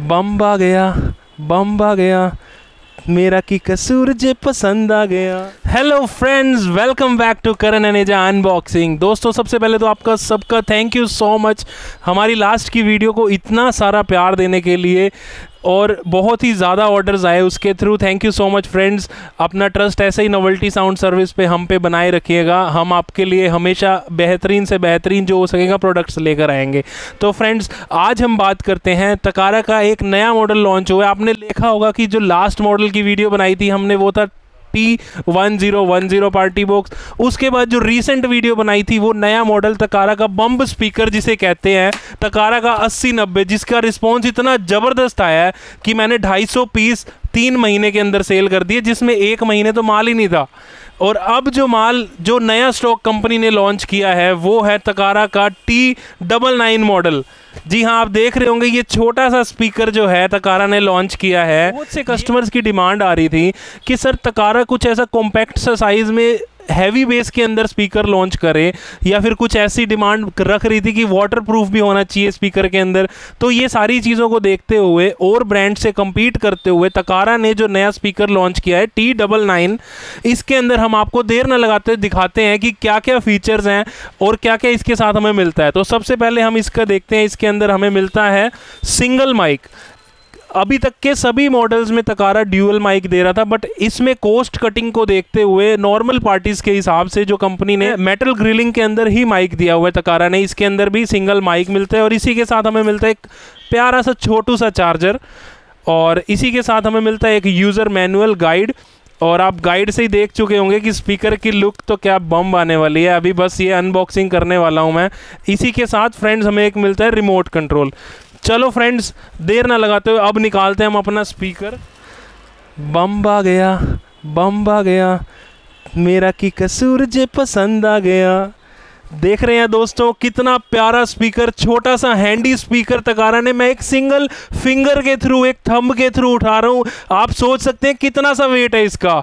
बम आ गया बम आ गया। मेरा की कसूर जे पसंद आ गया। Hello friends welcome back to Karan Aneja unboxing दोस्तों, सबसे पहले तो आपका सबका थैंक यू सो मच हमारी लास्ट की वीडियो को इतना सारा प्यार देने के लिए और बहुत ही ज़्यादा ऑर्डर्स आए उसके through thank you so much friends अपना ट्रस्ट ऐसे ही नोवल्टी साउंड सर्विस पे हम पे बनाए रखिएगा। हम आपके लिए हमेशा बेहतरीन से बेहतरीन जो हो सकेगा प्रोडक्ट्स लेकर आएँगे। तो फ्रेंड्स आज हम बात करते हैं तकारा का एक नया मॉडल लॉन्च हुआ है। आपने देखा होगा कि जो लास्ट मॉडल की वीडियो बनाई थी, हमने वो था T one zero one zero party box उसके बाद जो रिसेंट वीडियो बनाई थी, वो नया मॉडल तकारा का बम्ब स्पीकर जिसे कहते हैं तकारा का अस्सी नब्बे, जिसका रिस्पॉन्स इतना ज़बरदस्त आया है कि मैंने 250 पीस तीन महीने के अंदर सेल कर दिए जिसमें एक महीने तो माल ही नहीं था। और अब जो माल जो नया स्टॉक कंपनी ने लॉन्च किया है वो है तकारा का टी डबल नाइन मॉडल जी हाँ आप देख रहे होंगे ये छोटा सा स्पीकर जो है तकारा ने लॉन्च किया है। बहुत से कस्टमर्स की डिमांड आ रही थी कि सर तकारा कुछ ऐसा कॉम्पैक्ट सा साइज़ में हैवी बेस के अंदर स्पीकर लॉन्च करें, या फिर कुछ ऐसी डिमांड रख रही थी कि वाटर प्रूफ भी होना चाहिए स्पीकर के अंदर तो ये सारी चीज़ों को देखते हुए और ब्रांड से कम्पीट करते हुए तकारा ने जो नया स्पीकर लॉन्च किया है टी डबल नाइन इसके अंदर हम आपको देर न लगाते दिखाते हैं कि क्या क्या फीचर्स हैं और क्या क्या इसके साथ हमें मिलता है। तो सबसे पहले हम इसका देखते हैं, इसके अंदर हमें मिलता है सिंगल माइक अभी तक के सभी मॉडल्स में तकारा ड्यूअल माइक दे रहा था बट इसमें कोस्ट कटिंग को देखते हुए नॉर्मल पार्टीज़ के हिसाब से जो कंपनी ने मेटल ग्रिलिंग के अंदर ही माइक दिया हुआ है तकारा ने, इसके अंदर भी सिंगल माइक मिलता है और इसी के साथ हमें मिलता है एक प्यारा सा छोटू सा चार्जर और इसी के साथ हमें मिलता है एक यूज़र मैनुअल गाइड और आप गाइड से ही देख चुके होंगे कि स्पीकर की लुक तो क्या बम आने वाली है। अभी बस ये अनबॉक्सिंग करने वाला हूँ मैं। इसी के साथ फ्रेंड्स हमें एक मिलता है रिमोट कंट्रोल चलो फ्रेंड्स देर ना लगाते हुए अब निकालते हैं हम अपना स्पीकर बम आ गया बम आ गया, मेरा की कसूर जे पसंद आ गया। देख रहे हैं दोस्तों, कितना प्यारा स्पीकर छोटा सा हैंडी स्पीकर तकारा ने मैं एक सिंगल फिंगर के थ्रू एक थंब के थ्रू उठा रहा हूँ। आप सोच सकते हैं कितना सा वेट है इसका।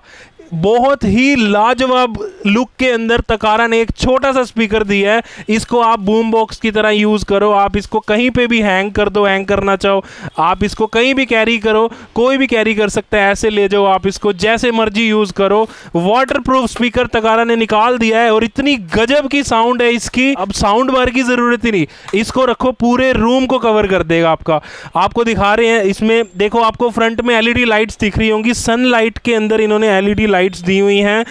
बहुत ही लाजवाब लुक के अंदर तकारा ने एक छोटा सा स्पीकर दिया है। इसको आप बूम बॉक्स की तरह यूज़ करो। आप इसको कहीं पे भी हैंग कर दो हैंग करना चाहो। आप इसको कहीं भी कैरी करो, कोई भी कैरी कर सकता है, ऐसे ले जाओ आप इसको जैसे मर्ज़ी यूज़ करो। वाटर प्रूफ स्पीकर तकारा ने निकाल दिया है और इतनी गजब की साउंड है इसकी। अब साउंड बार की ज़रूरत ही नहीं। इसको रखो, पूरे रूम को कवर कर देगा आपका। आपको दिखा रहे हैं, इसमें देखो आपको फ्रंट में एलईडी लाइट्स दिख रही होंगी। सनलाइट के अंदर इन्होंने एलईडी लाइट्स दी हुई हैं।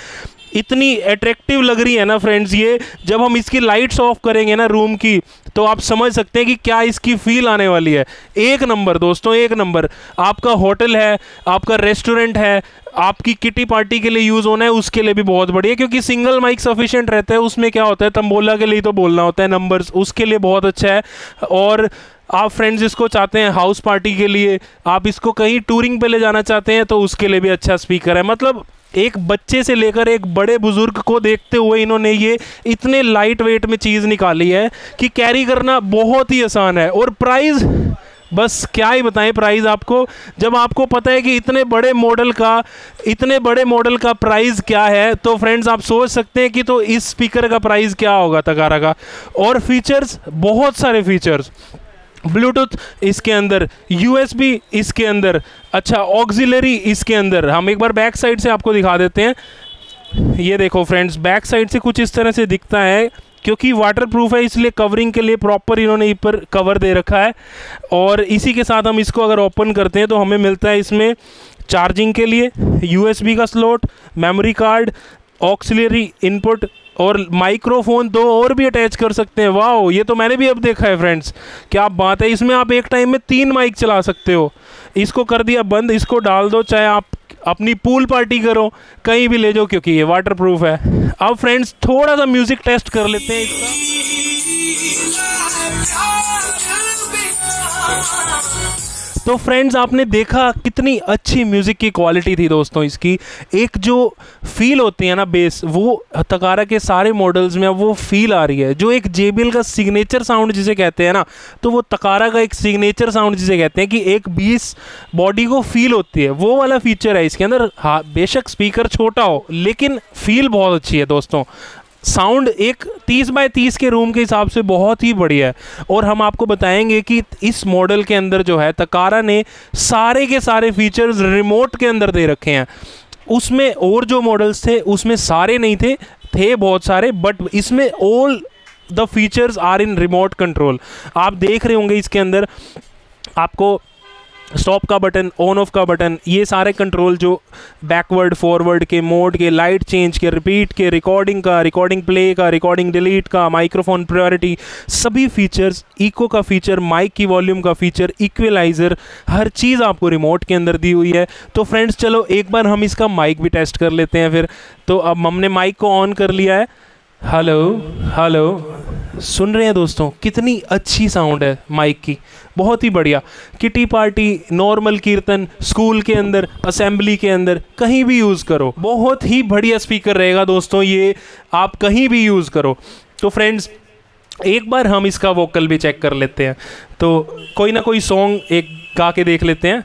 इतनी अट्रैक्टिव लग रही है ना फ्रेंड्स ये जब हम इसकी लाइट्स ऑफ़ करेंगे ना रूम की तो आप समझ सकते हैं कि क्या इसकी फील आने वाली है। एक नंबर दोस्तों, एक नंबर आपका होटल है, आपका रेस्टोरेंट है, आपकी किटी पार्टी के लिए यूज़ होना है, उसके लिए भी बहुत बढ़िया, क्योंकि सिंगल माइक सफिशिएंट रहता है। उसमें क्या होता है, तंबोला के लिए तो बोलना होता है नंबर्स उसके लिए बहुत अच्छा है। और आप फ्रेंड्स इसको चाहते हैं हाउस पार्टी के लिए, आप इसको कहीं टूरिंग पे ले जाना चाहते हैं तो उसके लिए भी अच्छा स्पीकर है। मतलब एक बच्चे से लेकर एक बड़े बुज़ुर्ग को देखते हुए इन्होंने ये इतने लाइट वेट में चीज़ निकाली है कि कैरी करना बहुत ही आसान है। और प्राइस बस क्या ही बताएँ प्राइस आपको। जब आपको पता है कि इतने बड़े मॉडल का, इतने बड़े मॉडल का प्राइस क्या है तो फ्रेंड्स आप सोच सकते हैं कि तो इस स्पीकर का प्राइस क्या होगा तकारा का। और फीचर्स बहुत सारे फीचर्स ब्लूटूथ इसके अंदर, यूएसबी इसके अंदर अच्छा ऑक्सिलरी इसके अंदर। हम एक बार बैक साइड से आपको दिखा देते हैं। ये देखो फ्रेंड्स, बैक साइड से कुछ इस तरह से दिखता है, क्योंकि वाटर प्रूफ है, इसलिए कवरिंग के लिए प्रॉपर इन्होंने ऊपर कवर दे रखा है। और इसी के साथ हम इसको अगर ओपन करते हैं तो हमें मिलता है इसमें चार्जिंग के लिए, यूएसबी का slot memory card auxiliary input और माइक्रोफोन दो और भी अटैच कर सकते हैं। वाह ये तो मैंने भी अब देखा है फ्रेंड्स। क्या बात है, इसमें आप एक टाइम में तीन माइक चला सकते हो। इसको कर दिया बंद, इसको डाल दो, चाहे आप अपनी पूल पार्टी करो, कहीं भी ले जाओ, क्योंकि ये वाटर प्रूफ है। अब फ्रेंड्स थोड़ा सा म्यूज़िक टेस्ट कर लेते हैं इसका। तो फ्रेंड्स आपने देखा कितनी अच्छी म्यूज़िक की क्वालिटी थी दोस्तों इसकी। एक जो फील होती है ना बेस वो तकारा के सारे मॉडल्स में वो फील आ रही है। जो एक जेबीएल का सिग्नेचर साउंड जिसे कहते हैं ना तो वो तकारा का एक सिग्नेचर साउंड जिसे कहते हैं कि एक बीस बॉडी को फील होती है। वो वाला फीचर है इसके अंदर। हाँ बेशक स्पीकर छोटा हो, लेकिन फील बहुत अच्छी है दोस्तों। साउंड एक 30 बाय 30 के रूम के हिसाब से बहुत ही बढ़िया है। और हम आपको बताएँगे कि इस मॉडल के अंदर जो है, तकारा ने सारे के सारे फीचर्स रिमोट के अंदर दे रखे हैं। उसमें और जो मॉडल्स थे, उसमें सारे नहीं थे थे बहुत सारे, बट इसमें all the features are in remote control आप देख रहे होंगे इसके अंदर आपको स्टॉप का बटन ऑन ऑफ़ का बटन ये सारे कंट्रोल जो बैकवर्ड फॉरवर्ड के मोड के लाइट चेंज के रिपीट के रिकॉर्डिंग का रिकॉर्डिंग प्ले का रिकॉर्डिंग डिलीट का माइक्रोफोन प्रायोरिटी सभी फीचर्स इको का फीचर माइक की वॉल्यूम का फीचर इक्वलाइजर हर चीज़ आपको रिमोट के अंदर दी हुई है। तो फ्रेंड्स चलो एक बार हम इसका माइक भी टेस्ट कर लेते हैं फिर। तो अब हमने माइक को ऑन कर लिया है। हेलो हेलो सुन रहे हैं दोस्तों, कितनी अच्छी साउंड है माइक की। बहुत ही बढ़िया। Kitty party normal kirtan school के अंदर असेंबली के अंदर, कहीं भी यूज़ करो। बहुत ही बढ़िया स्पीकर रहेगा दोस्तों, ये आप कहीं भी यूज़ करो। तो फ्रेंड्स एक बार हम इसका वोकल भी चेक कर लेते हैं। तो कोई ना कोई सॉन्ग एक गा के देख लेते हैं।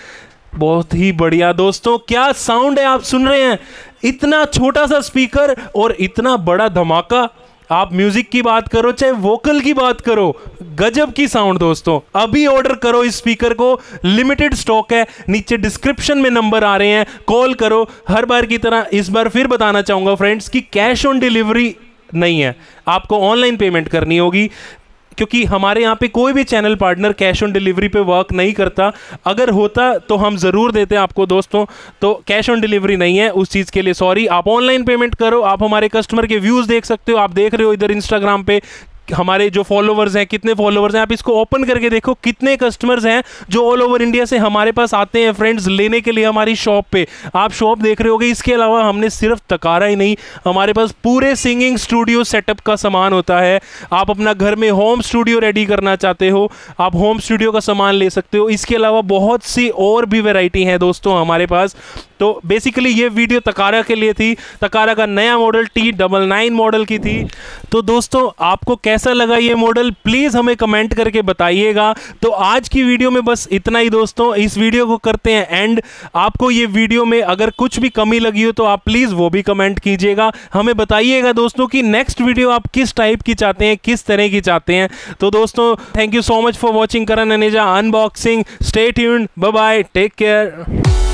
बहुत ही बढ़िया दोस्तों, क्या साउंड है आप सुन रहे हैं? इतना छोटा सा स्पीकर और इतना बड़ा धमाका। आप म्यूज़िक की बात करो, चाहे वोकल की बात करो, गजब की साउंड दोस्तों। अभी ऑर्डर करो इस स्पीकर को लिमिटेड स्टॉक है, नीचे डिस्क्रिप्शन में नंबर आ रहे हैं कॉल करो। हर बार की तरह इस बार फिर बताना चाहूँगा फ्रेंड्स कि कैश ऑन डिलीवरी नहीं है, आपको ऑनलाइन पेमेंट करनी होगी। क्योंकि हमारे यहाँ पे कोई भी channel partner cash on delivery पे वर्क नहीं करता। अगर होता तो हम ज़रूर देते हैं आपको दोस्तों। तो कैश ऑन डिलीवरी नहीं है उस चीज़ के लिए। सॉरी आप ऑनलाइन पेमेंट करो, आप हमारे कस्टमर के व्यूज़ देख सकते हो, आप देख रहे हो इधर इंस्टाग्राम पे हमारे जो फॉलोवर्स हैं, कितने फॉलोवर्स हैं, आप इसको ओपन करके देखो, कितने कस्टमर्स हैं जो ऑल ओवर इंडिया से हमारे पास आते हैं फ्रेंड्स लेने के लिए हमारी शॉप पे। आप शॉप देख रहे होगे, इसके अलावा हमने सिर्फ़ तकारा ही नहीं, हमारे पास पूरे सिंगिंग स्टूडियो सेटअप का सामान होता है। आप अपना घर में होम स्टूडियो रेडी करना चाहते हो, आप होम स्टूडियो का सामान ले सकते हो। इसके अलावा बहुत सी और भी वेराइटी हैं दोस्तों हमारे पास। तो बेसिकली ये वीडियो तकारा के लिए थी। तकारा का नया model T double nine model की थी। तो दोस्तों, आपको कैसा लगा ये मॉडल प्लीज़ हमें कमेंट करके बताइएगा। तो आज की वीडियो में बस इतना ही दोस्तों, इस वीडियो को करते हैं एंड आपको ये वीडियो में अगर कुछ भी कमी लगी हो तो आप प्लीज़ वो भी कमेंट कीजिएगा। हमें बताइएगा दोस्तों कि नेक्स्ट वीडियो आप किस टाइप की चाहते हैं, किस तरह की चाहते हैं। तो दोस्तों thank you so much for watching Karan Aneja unboxing stay tuned bye bye take care